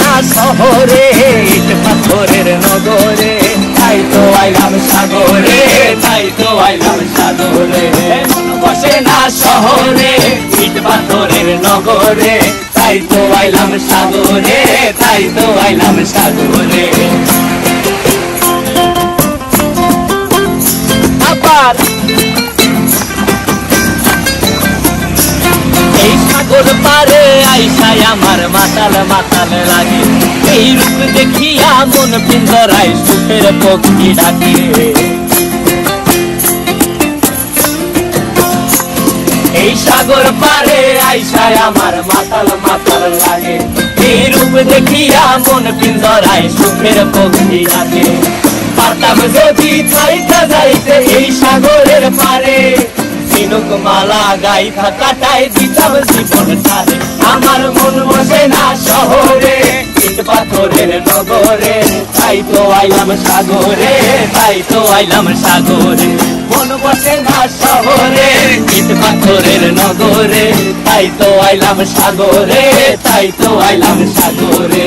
না শহরে, ইট পাথরের নগরে। তাই তো আইলাম সাগরে, তাই তো আইলাম সাগরে। বসে না শহরে, ইট পাথরের নগরে। তাই তো আইলাম সাগরে, তাই তো আইলাম সাগরে। সাগর পারে আইসাই আমার মাতাল মাতাল লাগে। এই রূপ দেখিয়া মন পিন্দরাই সুখের পক্ষী ডাকে। এই সাগর পারে আইসাই আমার মাতাল মাতাল লাগে। এই রূপ দেখিয়া মন পিন্দরাই সুখের পক্ষী ডাকে। পারতাম যদি যাইতে গাইথা কাটাই দিতাম জীবন তারে আমার মন বসে না শহরে, ইট পাথরের নগরে। তাই তো আইলাম সাগরে, তাই তো আইলাম সাগরে। মন বসে না শহরে, ইট পাথরের নগরে। তাই তো আইলাম সাগরে, তাই তো আইলাম সাগরে।